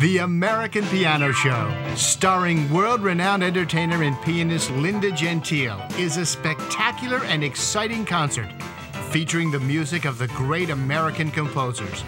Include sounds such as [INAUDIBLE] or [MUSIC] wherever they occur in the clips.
The American Piano Show, starring world renowned entertainer and pianist Linda Gentille, is a spectacular and exciting concert featuring the music of the great American composers.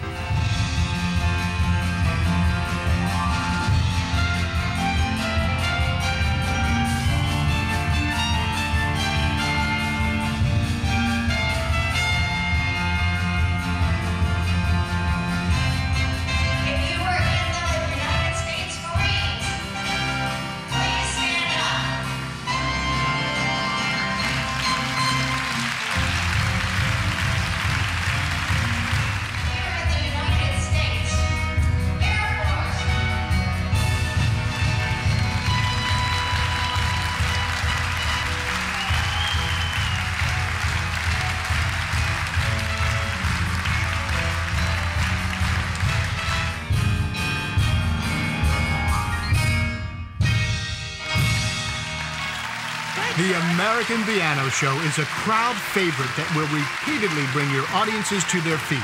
The American Piano Show is a crowd favorite that will repeatedly bring your audiences to their feet.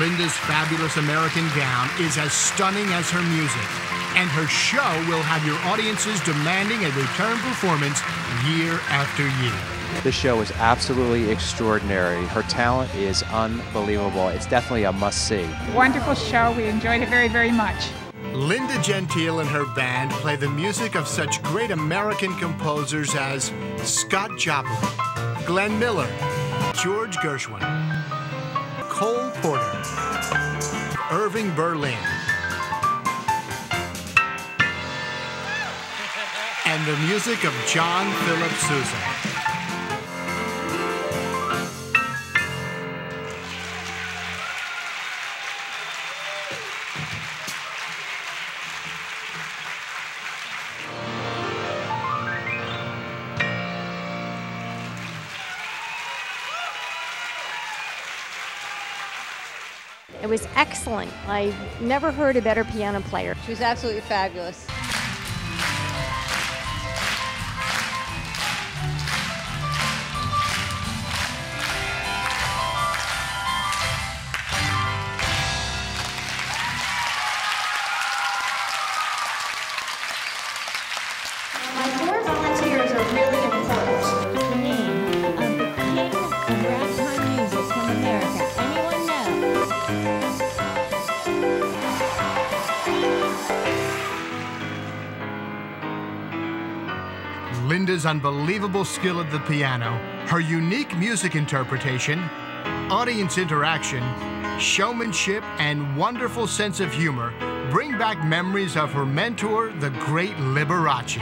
Linda's fabulous American gown is as stunning as her music, and her show will have your audiences demanding a return performance year after year. This show is absolutely extraordinary. Her talent is unbelievable. It's definitely a must see. Wonderful show. We enjoyed it very, very much. Linda Gentille and her band play the music of such great American composers as Scott Joplin, Glenn Miller, George Gershwin, Cole Porter, Irving Berlin, and the music of John Philip Sousa. It was excellent. I never heard a better piano player. She was absolutely fabulous. Linda's unbelievable skill at the piano, her unique music interpretation, audience interaction, showmanship, and wonderful sense of humor bring back memories of her mentor, the great Liberace.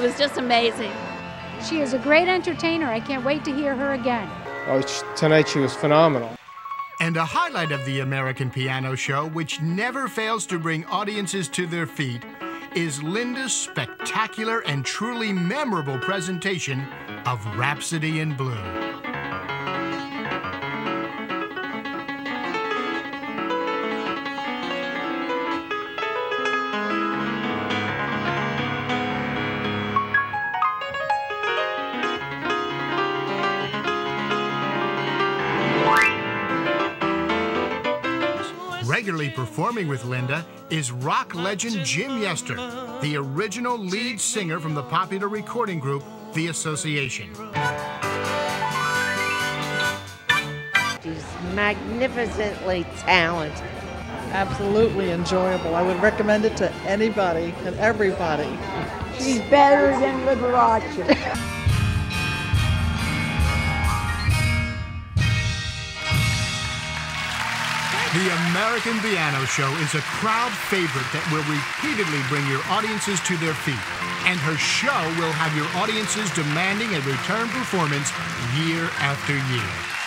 It was just amazing. She is a great entertainer. I can't wait to hear her again. Oh, tonight she was phenomenal. And a highlight of the American Piano Show, which never fails to bring audiences to their feet, is Linda's spectacular and truly memorable presentation of Rhapsody in Blue. Regularly performing with Linda is rock legend Jim Yester, the original lead singer from the popular recording group The Association. She's magnificently talented. absolutely enjoyable. I would recommend it to anybody and everybody. She's better than Liberace. [LAUGHS] The American Piano Show is a crowd favorite that will repeatedly bring your audiences to their feet. And her show will have your audiences demanding a return performance year after year.